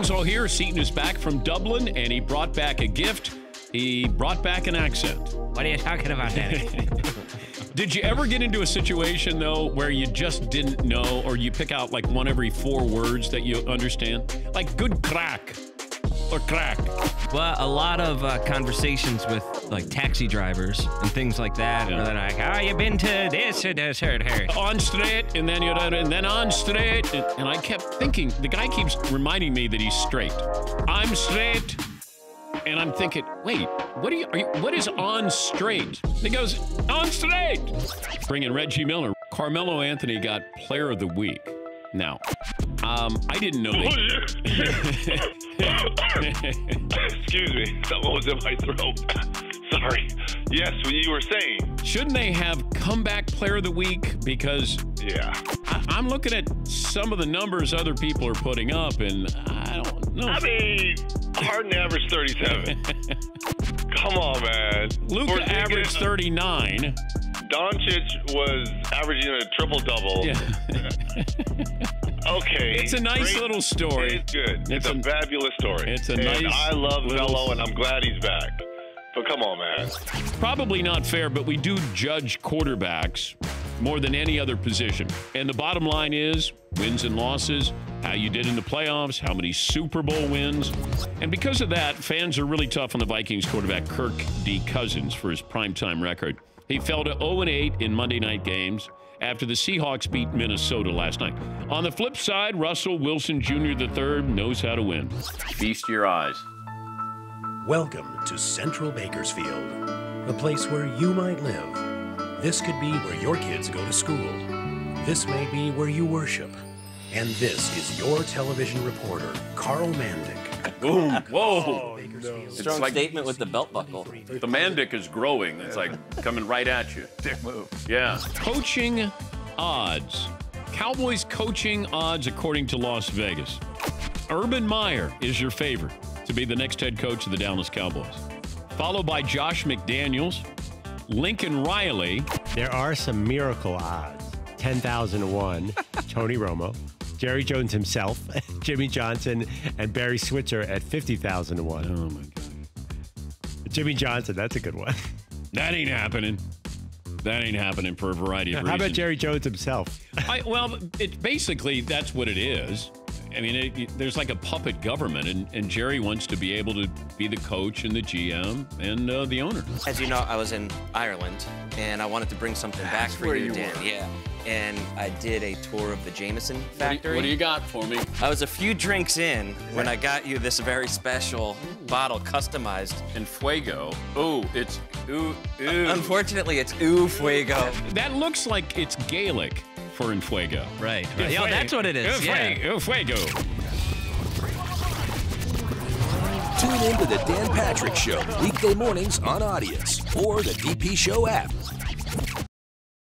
Gang's all here. Seton is back from Dublin, and he brought back a gift. He brought back an accent. What are you talking about, Danny? Did you ever get into a situation though where you just didn't know, or you pick out like one every four words that you understand, like good crack or crack? well, a lot of uh, conversations with like taxi drivers and things like that. Yeah. They're like, "Oh, you been to this or this or this?" On straight, and then you're and then on straight, and, and I kept thinking the guy keeps reminding me that he's straight. I'm straight. And I'm thinking, wait, what are you, are you what is on straight? He goes, on straight. Bringing Reggie Miller. Carmelo Anthony got player of the week. Now, um, I didn't know that. Excuse me, something was in my throat. Sorry. Yes, what you were saying. Shouldn't they have comeback player of the week? Because Yeah. I, I'm looking at some of the numbers other people are putting up, and I don't know. I mean, Harden averaged 37. Come on, man. Luka averaged 39. Doncic was averaging a triple double. Yeah. Okay. It's a nice great. little story. It's good. It's, It's a, a- fabulous story. it's a and nice I love Melo, and I'm glad he's back. But come on, man. Probably not fair, but we do judge quarterbacks more than any other position. And the bottom line is wins and losses, how you did in the playoffs, how many Super Bowl wins. And because of that, fans are really tough on the Vikings quarterback Kirk D. Cousins for his primetime record. He fell to 0 8 in Monday night games after the Seahawks beat Minnesota last night. On the flip side, Russell Wilson Jr. III knows how to win. Feast your eyes. Welcome to Central Bakersfield, a place where you might live. This could be where your kids go to school. This may be where you worship. And this is your television reporter, Carl Mandick. Boom. Whoa. Oh, Strong statement with the belt buckle. The Mandic is growing. It's like coming right at you. Dick move. Yeah. Coaching odds. Cowboys coaching odds according to Las Vegas. Urban Meyer is your favorite to be the next head coach of the Dallas Cowboys. Followed by Josh McDaniels, Lincoln Riley, There are some miracle odds. 10,001, Tony Romo, Jerry Jones himself, Jimmy Johnson, and Barry Switzer at 50,001. Oh my God. Jimmy Johnson, that's a good one. That ain't happening. That ain't happening for a variety of reasons. How about Jerry Jones himself? I, well, it basically that's what it is. I mean, it, it- there's like a puppet government, and, and Jerry wants to be able to be the coach and the GM and uh, the owner. As you know, I was in Ireland and I wanted to bring something back for you, you Dan. were. Yeah. And I did a tour of the Jameson factory. What do you got for me? I was a few drinks in when I got you this very special bottle customized. And Fuego. Oh, it's ooh, ooh. Unfortunately, it's Ooh Fuego. That looks like it's Gaelic for Enfuego. Right. right. Yeah, that's what it is. Yeah. Fuego. Tune in to the Dan Patrick Show weekday mornings on Audience or the DP Show app.